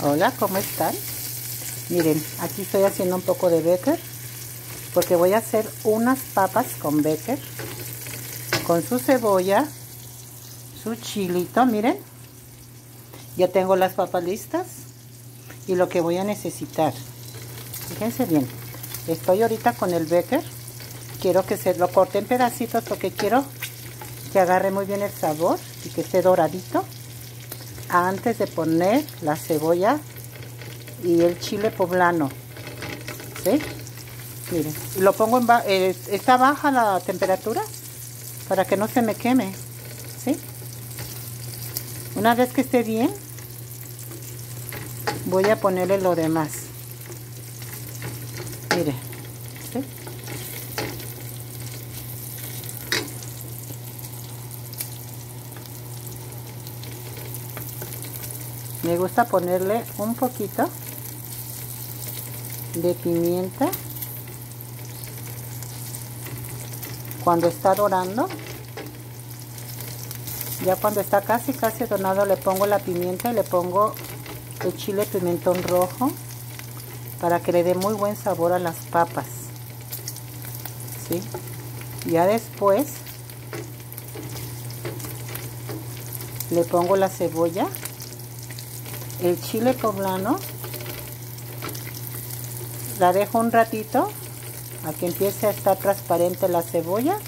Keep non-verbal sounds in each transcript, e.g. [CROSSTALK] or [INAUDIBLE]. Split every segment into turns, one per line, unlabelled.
Hola, ¿cómo están? Miren, aquí estoy haciendo un poco de becker porque voy a hacer unas papas con becker con su cebolla, su chilito, miren. Ya tengo las papas listas y lo que voy a necesitar. Fíjense bien, estoy ahorita con el becker. Quiero que se lo corte en pedacitos porque quiero que agarre muy bien el sabor y que esté doradito antes de poner la cebolla y el chile poblano. ¿Sí? Miren, lo pongo en eh, está baja la temperatura para que no se me queme. ¿Sí? Una vez que esté bien, voy a ponerle lo demás. Mire, me gusta ponerle un poquito de pimienta. Cuando está dorando ya cuando está casi casi dorado le pongo la pimienta y le pongo el chile pimentón rojo para que le dé muy buen sabor a las papas. ¿sí? ya después le pongo la cebolla el chile poblano. La dejo un ratito a que empiece a estar transparente la cebolla.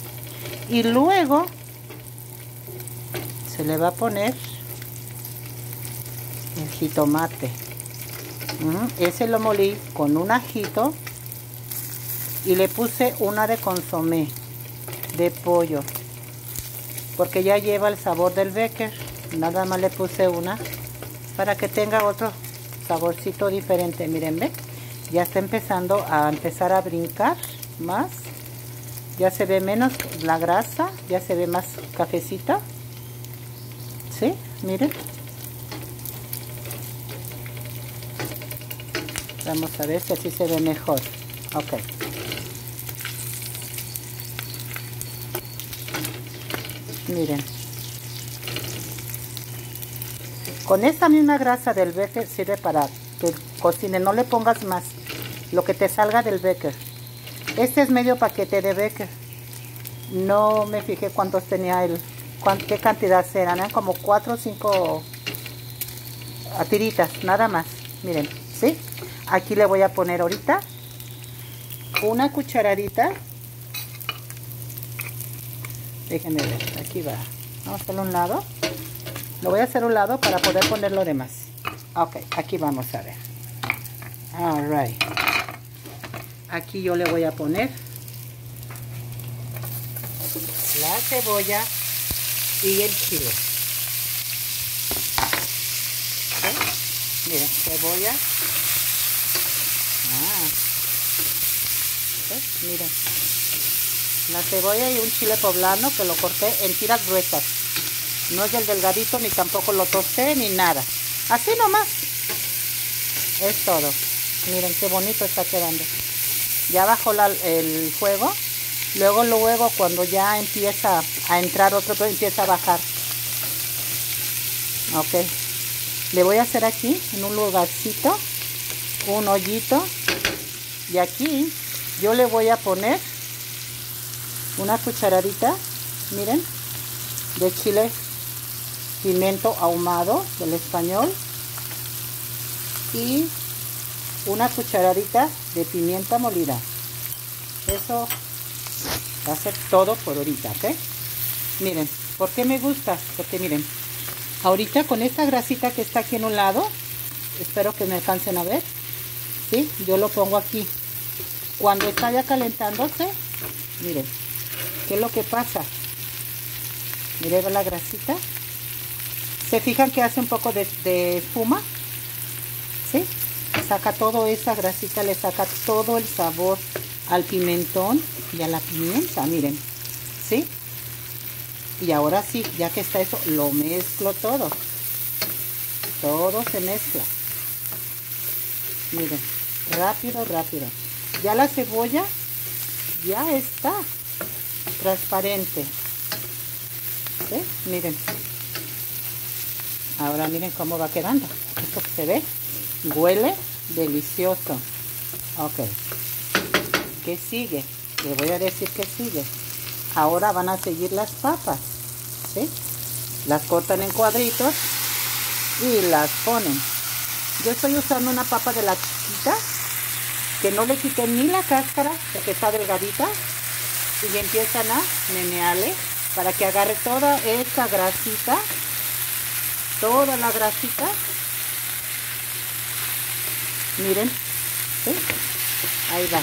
Y luego se le va a poner el jitomate. Ese lo molí con un ajito y le puse una de consomé de pollo porque ya lleva el sabor del becker. Nada más le puse una para que tenga otro saborcito diferente. Miren, ve, ya está empezando a empezar a brincar más. Ya se ve menos la grasa, ya se ve más cafecita. ¿Sí? Miren. Vamos a ver si así se ve mejor. Ok. Miren. Con esta misma grasa del becker sirve para que cocine, no le pongas más, lo que te salga del becker. Este es medio paquete de becker. No me fijé cuántos tenía el, qué cantidad eran, ¿eh? como 4 o 5 tiritas, nada más. Miren, ¿sí? Aquí le voy a poner ahorita una cucharadita. Déjenme ver, aquí va. Vamos a un lado. Lo voy a hacer a un lado para poder poner lo demás. Ok, aquí vamos a ver. Alright. Aquí yo le voy a poner la cebolla y el chile. Miren, cebolla. Ah. Miren. La cebolla y un chile poblano que lo corté en tiras gruesas. No es el delgadito, ni tampoco lo tosté, ni nada. Así nomás. Es todo. Miren qué bonito está quedando. Ya bajó el fuego. Luego, luego, cuando ya empieza a entrar otro, empieza a bajar. Ok. Le voy a hacer aquí, en un lugarcito, un hoyito. Y aquí yo le voy a poner una cucharadita, miren, de chile pimiento ahumado del español y una cucharadita de pimienta molida. Eso va a ser todo por ahorita, ¿ok? Miren, ¿por qué me gusta? Porque miren, ahorita con esta grasita que está aquí en un lado, espero que me alcancen a ver, ¿sí? Yo lo pongo aquí. Cuando está ya calentándose, miren, ¿qué es lo que pasa? Miren la grasita, ¿Se fijan que hace un poco de, espuma? ¿Sí? Saca toda esa grasita, le saca todo el sabor al pimentón y a la pimienta, miren. ¿Sí? Y ahora sí, ya que está eso, lo mezclo todo. Todo se mezcla. Miren, rápido, rápido. Ya la cebolla ya está transparente. ¿Sí? Miren. Ahora miren cómo va quedando. Esto se ve. Huele delicioso. Ok. ¿Qué sigue? Le voy a decir que sigue. Ahora van a seguir las papas. ¿Sí? Las cortan en cuadritos y las ponen. Yo estoy usando una papa de la chiquita que no le quité ni la cáscara porque está delgadita y empiezan a menearle para que agarre toda esta grasita toda la grasita. Miren ahí va.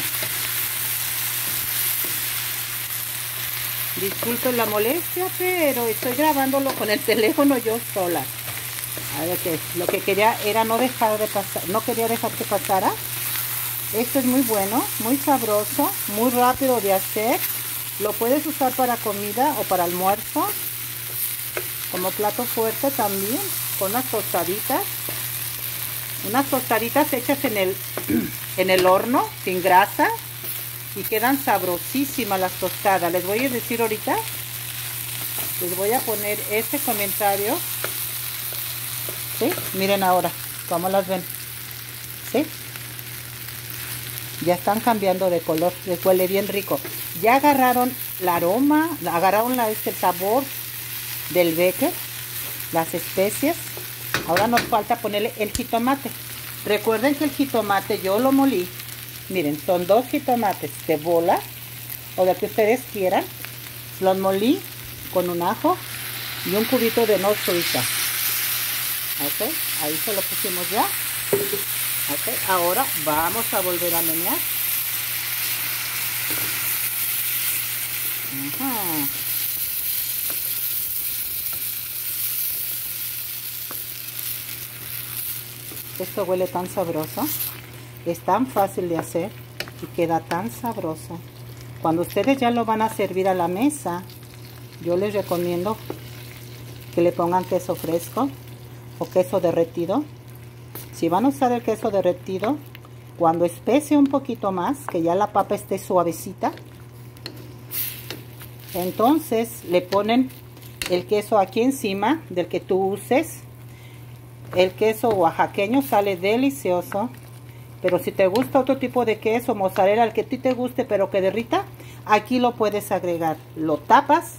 Disculpen la molestia pero estoy grabándolo con el [LAUGHS] teléfono yo sola. A ver que lo que quería era no dejar de pasar no quería dejar que pasara. Esto es muy bueno, muy sabroso, muy rápido de hacer. Lo puedes usar para comida o para almuerzo. Como plato fuerte también, con unas tostaditas. Unas tostaditas hechas en el, [CLEARS THROAT] en el horno, sin grasa. Y quedan sabrosísimas las tostadas. Les voy a decir ahorita, les voy a poner este comentario. ¿Sí? Miren ahora, cómo las ven. ¿Sí? ya están cambiando de color, les huele bien rico. Ya agarraron el aroma, agarraron la, este, sabor del becker, las especies. Ahora nos falta ponerle el jitomate. Recuerden que el jitomate yo lo molí. Miren, son dos jitomates de bola o de que ustedes quieran. Los molí con un ajo y un cubito de noz suiza. Ok, ahí se lo pusimos ya. Ok, ahora vamos a volver a menear. Esto huele tan sabroso. Es tan fácil de hacer y queda tan sabroso. Cuando ustedes ya lo van a servir a la mesa, yo les recomiendo que le pongan queso fresco o queso derretido si van a usar el queso derretido, cuando espese un poquito más, que ya la papa esté suavecita, entonces le ponen el queso aquí encima del que tú uses. El queso oaxaqueño sale delicioso. Pero si te gusta otro tipo de queso, mozzarella, el que a ti te guste pero que derrita, aquí lo puedes agregar. Lo tapas,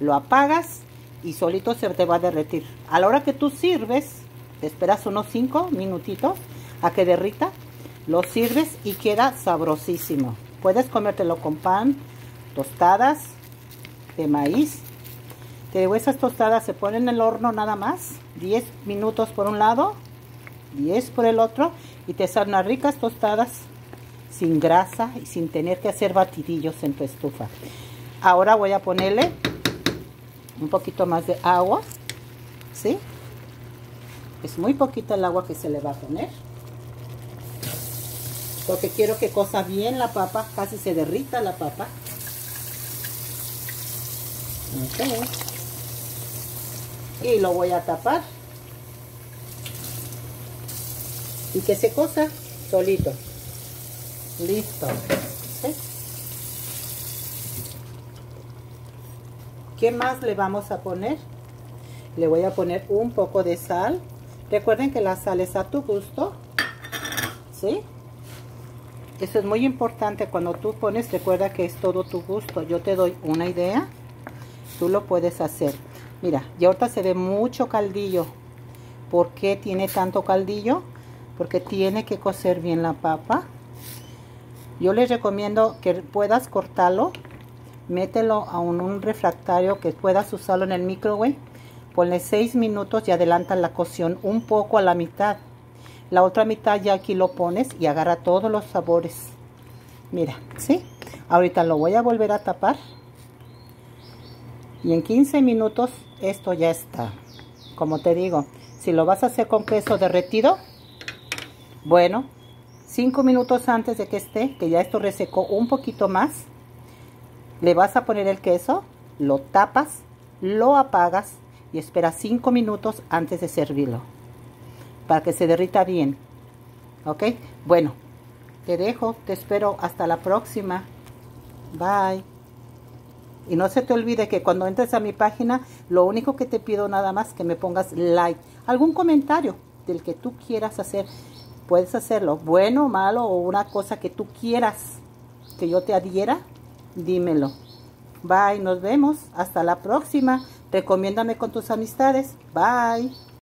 lo apagas y solito se te va a derretir. A la hora que tú sirves, te esperas unos 5 minutitos a que derrita. Lo sirves y queda sabrosísimo. Puedes comértelo con pan, tostadas de maíz. Te digo, esas tostadas se ponen en el horno nada más. 10 minutos por un lado, 10 por el otro. Y te salen unas ricas tostadas sin grasa y sin tener que hacer batidillos en tu estufa. Ahora voy a ponerle un poquito más de agua. ¿Sí? Es muy poquita el agua que se le va a poner. Porque quiero que cosa bien la papa, casi se derrita la papa. Y lo voy a tapar. Y que se cosa solito. Listo. ¿Qué más le vamos a poner? Le voy a poner un poco de sal. Recuerden que la sal es a tu gusto. ¿Sí? Eso es muy importante cuando tú pones, recuerda que es todo tu gusto. Yo te doy una idea, tú lo puedes hacer. Mira, ya ahorita se ve mucho caldillo. ¿Por qué tiene tanto caldillo? Porque tiene que cocer bien la papa. Yo les recomiendo que puedas cortarlo, mételo a un, refractario que puedas usarlo en el microwave Ponle 6 minutos y adelanta la cocción un poco a la mitad. La otra mitad ya aquí lo pones y agarra todos los sabores. Mira, ¿sí? Ahorita lo voy a volver a tapar. Y en 15 minutos esto ya está. Como te digo, si lo vas a hacer con queso derretido, bueno, 5 minutos antes de que esté, que ya esto resecó un poquito más, le vas a poner el queso, lo tapas, lo apagas y espera 5 minutos antes de servirlo para que se derrita bien. ¿Ok? Bueno, te dejo, te espero hasta la próxima. Bye. Y no se te olvide que cuando entres a mi página, lo único que te pido nada más que me pongas like. Algún comentario del que tú quieras hacer. Puedes hacerlo, bueno, malo o una cosa que tú quieras que yo te adhiera, dímelo. Bye, nos vemos. Hasta la próxima. Recomiéndame con tus amistades. Bye.